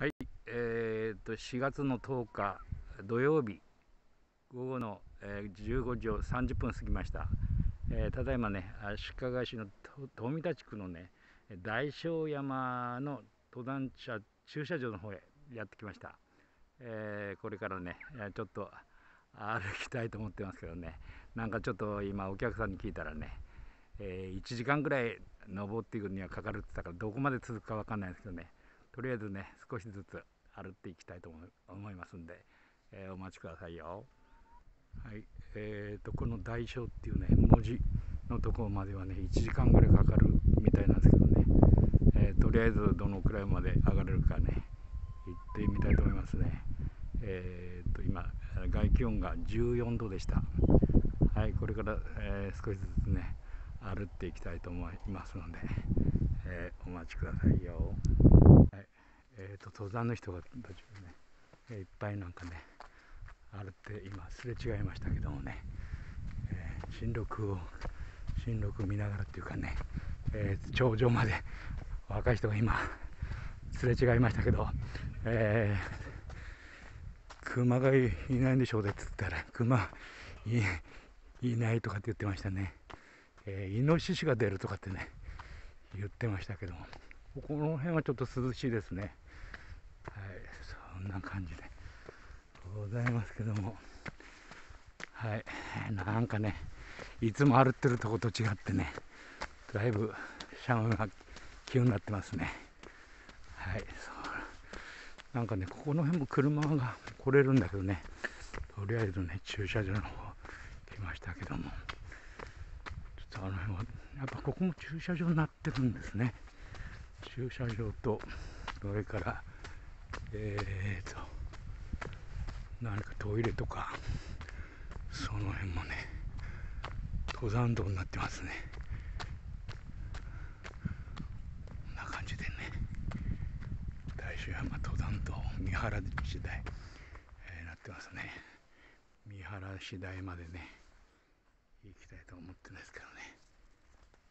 はい、えー、と4月の10日土曜日午後の、えー、15時を30分過ぎました、えー、ただいまね足利市の富田地区のね大正山の登山車駐車場の方へやってきました、えー、これからねちょっと歩きたいと思ってますけどね。なんかちょっと今お客さんに聞いたらね、え、1時間ぐらい登っていくにはかかるって言ったからどこまで続くか分かんないですけどね。とりあえずね少しずつ歩っていきたいと思いますんで、えー、お待ちくださいよ。はいえーとこの大小っていうね文字のところまではね1時間ぐらいかかるみたいなんですけどね、えー、とりあえずどのくらいまで上がれるかね行ってみたいと思いますね。えーと今外気温が14度でした。はいこれから、えー、少しずつね歩っていきたいと思いますので、えー、お待ちくださいよ。と、登山の人たちがね、いっぱいなんかね歩って今すれ違いましたけどもね、えー、新録を新録見ながらっていうかね、えー、頂上まで若い人が今すれ違いましたけど、えー、熊がいないんでしょうでっつったら。熊いいないとかって言ってましたね、えー、イノシシが出るとかってね言ってましたけども。この辺はちょっと涼しいですね。んな感じで。ございますけども。はい。なんかねいつも歩ってるとこと違ってねだいぶ斜面が急になってますね。はい。そう。なんかねここの辺も車が来れるんだけどね。とりあえずね駐車場の方来ましたけども。ちょっとあの辺はやっぱここも駐車場になってるんですね。駐車場とそれからえーと何かトイレとかその辺もね登山道になってますね。こんな感じでね大衆山登山道三原市台、えー、なってますね。三原市台までね行きたいと思ってるんですけどね。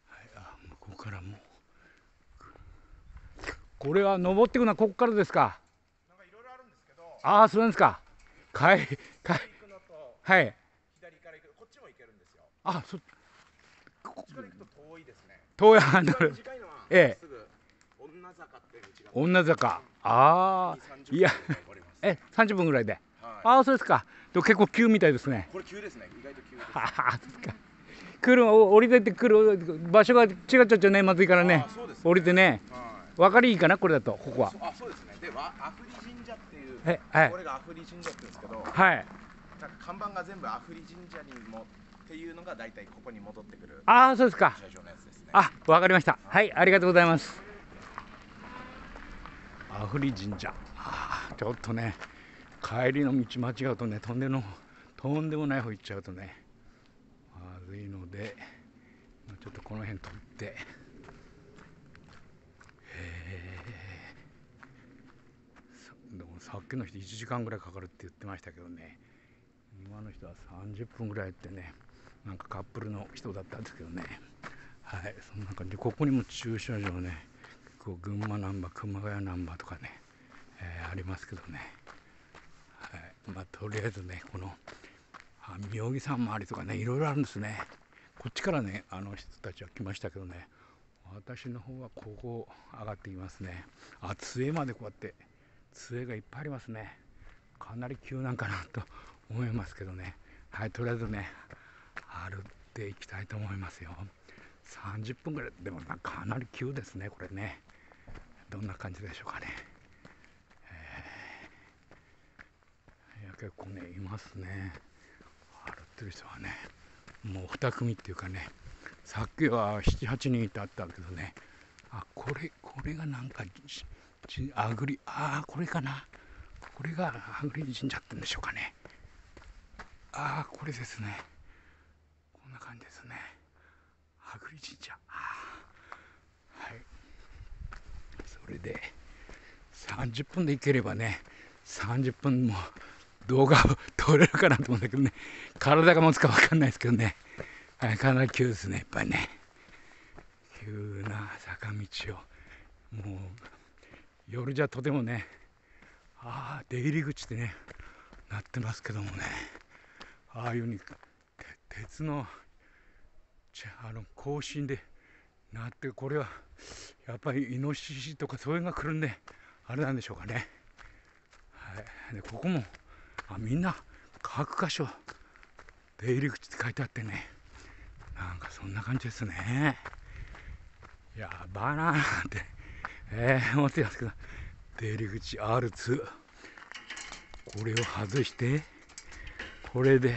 はいあ向こうからもこれは登っていくのはここからですか。ああ、そうなんですか。かい、かい。はい。左から行く、こっちも行けるんですよ。あ、そ。こっちから行くと遠いですね。遠い、あの。ええ。女坂って女坂。ああ。いや。え、三十分ぐらいで。ああ、そうですか。でも結構急みたいですね。これ急ですね。意外と急です。ああ、そうですか。来る、降りてってくる場所が違っちゃっちゃね、まずいからね。降りてね。分かりいいかなこれだとここはあそうですねでアフリ神社っえ、はい、これがアフリ神社って言うんですけどはい。看板が全部アフリ神社にもっていうのが大体ここに戻ってくるああそうですか。ね、あ分かりました。はいありがとうございます。アフリ神社。あちょっとね帰りの道間違うとねとんでのとんでもない方行っちゃうとねまずいのでちょっとこの辺取ってさっきの人1時間ぐらいかかるって言ってましたけどね。今の人は30分ぐらいってねなんかカップルの人だったんですけどね。はいそんな感じ。でここにも駐車場ね結構群馬ナンバー熊谷ナンバーとかね、えー、ありますけどね。はいまあとりあえずねこの妙義山周りとかねいろいろあるんですね。こっちからねあの人たちは来ましたけどね。私の方はここ上がっていますね。あ杖までこうやって杖がいっぱいありますね。かなり急なんかなと思いますけどね。はいとりあえずね歩っていきたいと思いますよ。30分ぐらい。でもかなり急ですねこれね。どんな感じでしょうかね、えー、いや結構ねいますね。歩ってる人はねもう2組っていうかねさっきは78人いたったけどね。あこれこれがなんかあぐりああこれかな。これがあぐり神社ってんでしょうかね。ああこれですね。こんな感じですね。あぐり神社。はい。それで30分で行ければね30分も動画を撮れるかなと思うんだけどね。体が持つか分かんないですけどね、はい、かなり急ですねやっぱりね。急な坂道をもう夜じゃとてもねああ出入り口ってねなってますけどもね。ああいうふうに鉄のあの更新でなってこれはやっぱりイノシシとかそういうのが来るんであれなんでしょうかね、はい、でここもあみんな各箇所出入り口って書いてあってねなんかそんな感じですね。やばなーなんて、えー、思ってますけど出入り口 R2 これを外してこれで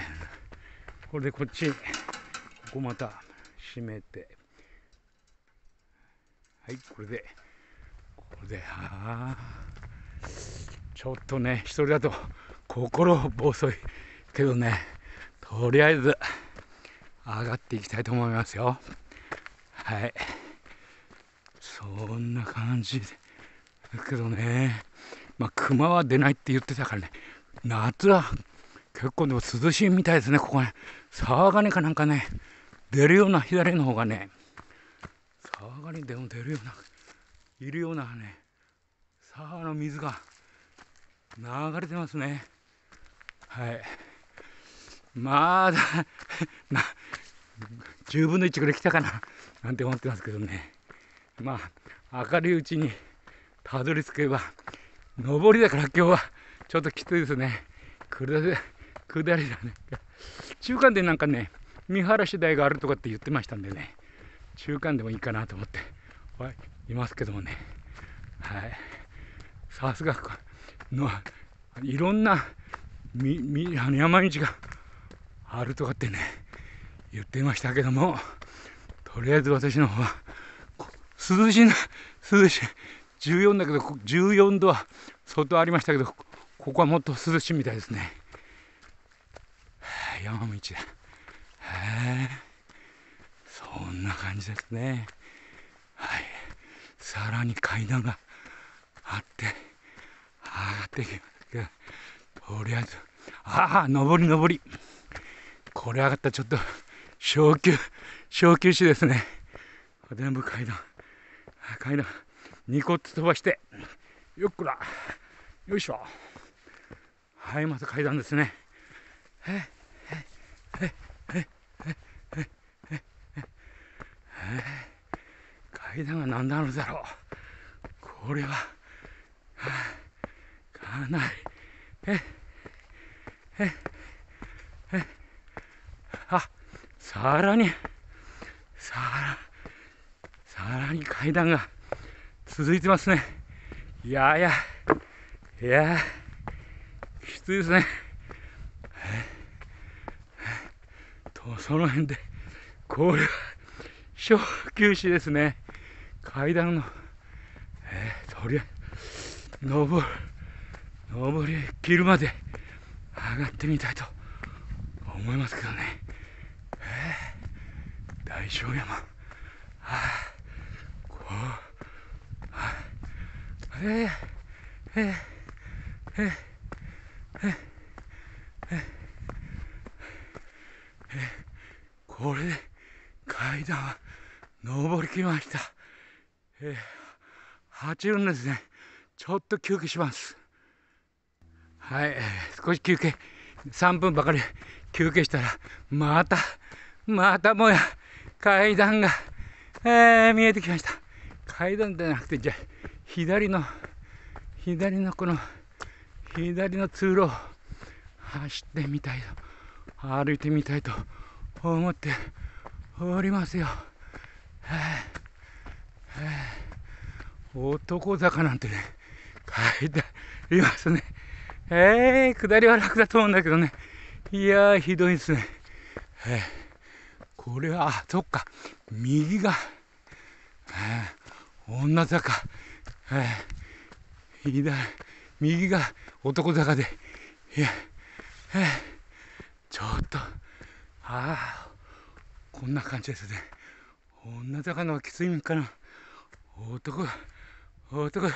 これでこっちここまた閉めて。はいこれでこれでああちょっとね一人だと心細いけどね。とりあえず上がっていきたいと思いますよ。はい。そんな感じで。だけどねまあ熊は出ないって言ってたからね。夏は結構でも涼しいみたいですねここね。沢ガニかなんかね出るような左の方がね。沢ガニでも出るようないるようなね沢の水が流れてますね。はい。まだ な10分の1ぐらい来たかななんて思ってますけどね。まあ明るいうちにたどり着けば上りだから今日はちょっときついですね。下り下りだね。中間でなんかね見晴らし台があるとかって言ってましたんでね。中間でもいいかなと思ってはいますけどもね。はい。さすがのいろんなみみあの山道があるとかってね言ってましたけどもとりあえず私の方は涼しいな涼しい14だけど14度は外ありましたけどここはもっと涼しいみたいですね。山道だ。へえそんな感じですね。はい。さらに階段があって上がっていきますけどとりあえずああ上り上り。これ上がったらちょっと小級小級種ですね。全部階段。階段2個飛ばして。よっくら。よいしょ。はいまた階段ですね。ええええええ階段が何なのだろうこれは、はあ、かなりえええあさらにさらさらに階段が続いてますね。いやいやいやきついですね。とその辺でこれは小休止ですね。階段のえー、とりあえず登る登り切るまで上がってみたいと思いますけどね、えー、大正山はあこうえー、えー、えー、えー、えー、これで階段は登りきました。えー、8分ですね。ちょっと休憩します。はい、えー、少し休憩。3分ばかり休憩したら、また、またもや階段が、えー、見えてきました。階段じゃなくて、じゃ左の左のこの左の通路を走ってみたいと歩いてみたいと思っておりますよ。はあはあ、男坂なんてね書いてありますね。えー、下りは楽だと思うんだけどね。いやー、ひどいですね。えー、これは、あ、そっか、右が、えー、女坂。はい、左右が男坂で。いや、はい、ちょっと。ああ。こんな感じですね。女坂のきついんかな。男男。とり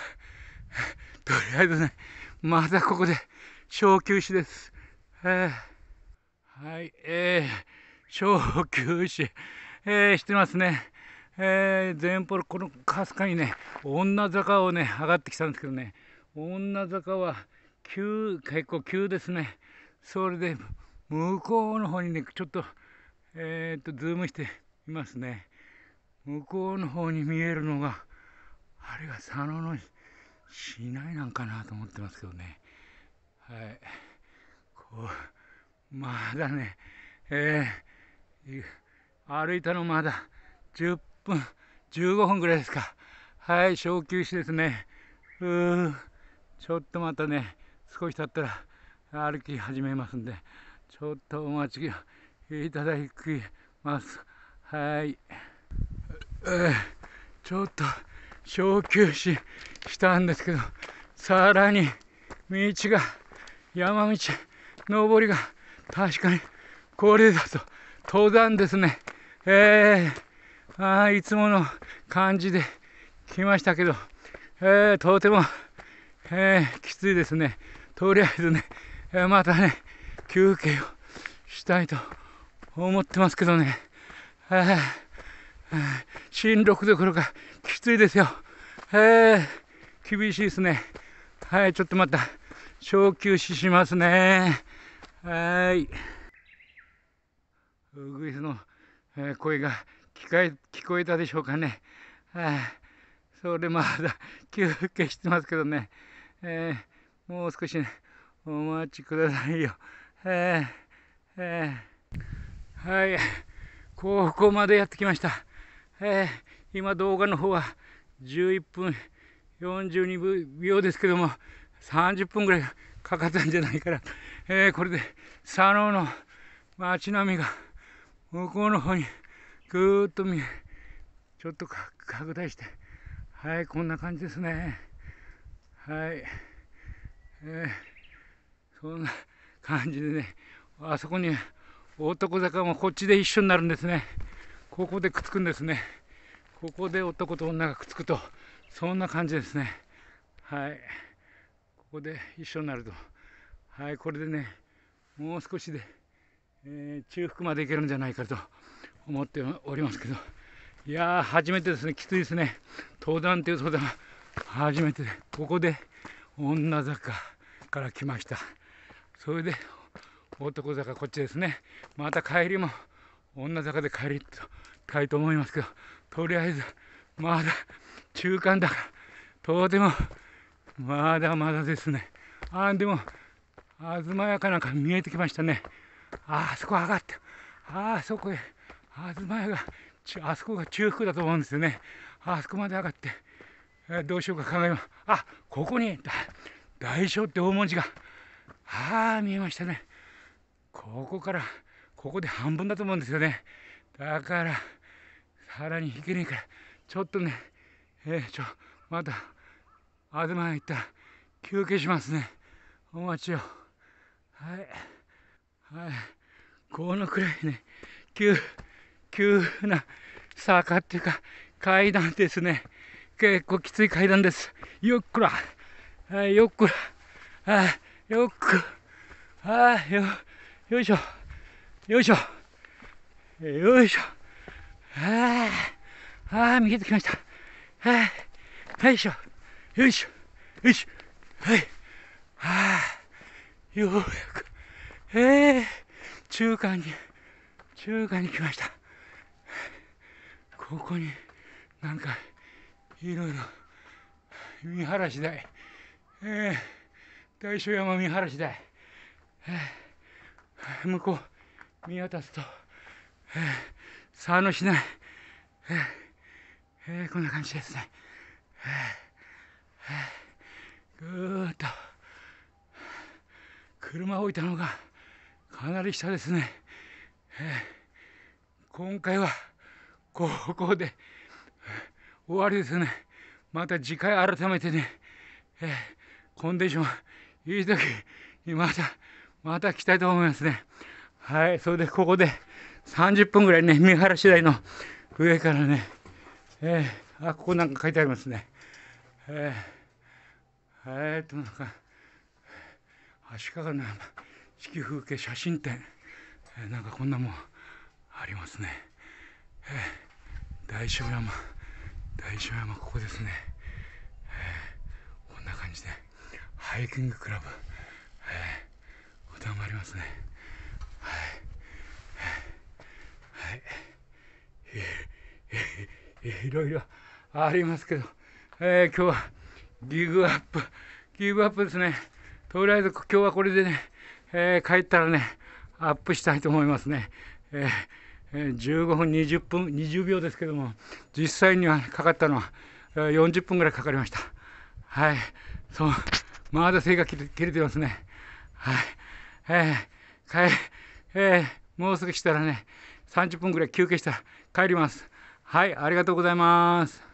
あえずねまたここで小休止です、えー、はい。えー、小休止。えー、してますね。えー、前方このかすかにね女坂をね上がってきたんですけどね女坂は急、結構急ですね。それで、向こうの方にね、ちょっと、えー、っと、ズームしてみますね。向こうの方に見えるのが、あれが佐野の市内なんかなと思ってますけどね。はい。こう、まだね、えー、歩いたのまだ10分、15分ぐらいですか。はい、小休止ですね。うー、ちょっとまたね、少し経ったら歩き始めますんで、ちょっとお待ちいただきます。はい。ちょっと小休止したんですけど、さらに道が、山道、上りが確かにこれだと、登山ですね。えー、あいつもの感じで来ましたけど、えー、とても、えー、きついですね。とりあえずね、えー、またね、休憩をしたいと思ってますけどね。えー、新6どころかきついですよ。えー、厳しいですね。はい、ちょっとまた小休止しますね。はい。ウグイスの声が聞こえたでしょうかね。はあそれまだ 休憩してますけどね、えー、もう少しね、お待ちくださいよ。えーえー、はい、ここまでやってきました。えー、今動画の方は11分42秒ですけども、30分ぐらいかかったんじゃないから、えー、これで佐野の街並みが向こうの方にぐーっと見、ちょっと拡大して、はい、こんな感じですね。はい。えー、そんな感じでね、あそこに男坂もこっちで一緒になるんですね。ここでくっつくんですね。ここで男と女がくっつくと、そんな感じですね。はい。ここで一緒になると。はい、これでね、もう少しで、えー、中腹まで行けるんじゃないかと思っておりますけど。いやー、初めてですね、きついですね。登山という登山、初めてで、ここで女坂から来ました。それで、男坂こっちですね。また帰りも女坂で帰りたいと思いますけど、とりあえず、まだ中間だから、とても、まだまだですね。あ、でも、東屋かなんか見えてきましたね。あ、あそこ上がった。あ、あそこへ、東屋があそこが中腹だと思うんですよね。あそこまで上がって、えどうしようか考えます。あここに大小って大文字が、ああ、見えましたね。ここから、ここで半分だと思うんですよね。だから、さらに引けねえから、ちょっとね、えー、ちょ、また、東へ行ったら休憩しますね。お待ちを。はい。はい。このくらいね、急、急な坂っていうか階段ですね。結構きつい階段です。よっくら、はい、よっくら、はい、よっく、はい、よ、よいしょ、よいしょ、よいしょ、はい、ああ、見えてきました。はい、よいしょ、よいしょ、よいしょ、はい、はあ、ようやく、ええー、中間に、中間に来ました。ここになんかいろいろ見晴らし台、えー、大正山見晴らし台、えー、向こう見渡すと、えー、佐野市内、えーえー、こんな感じですね、えーえー、ぐーっと。車を置いたのがかなり下ですね、えー、今回はここで終わりですね。また次回改めてね、えー、コンディションいい時にまた、また来たいと思いますね。はい、それでここで30分ぐらいね、見晴らし台の上からね、えー、あ、ここなんか書いてありますね。えー、えー、と、なんか、足利の四季風景写真展、えー、なんかこんなもんありますね。えー大正山。大正山ここですね、えー、こんな感じでハイキングクラブ、え、おたまりますね。はい。はい、えー、いろいろありますけど、えー、今日はギブアップ。ギブアップですね。とりあえず今日はこれでね、えー、帰ったらねアップしたいと思いますね、えー、15分20分20秒ですけども実際にはかかったのは40分ぐらいかかりました。はい。そうまだ背が切れてますね。はい。えー、帰えー、もうすぐしたらね30分ぐらい休憩したら帰ります。はいありがとうございます。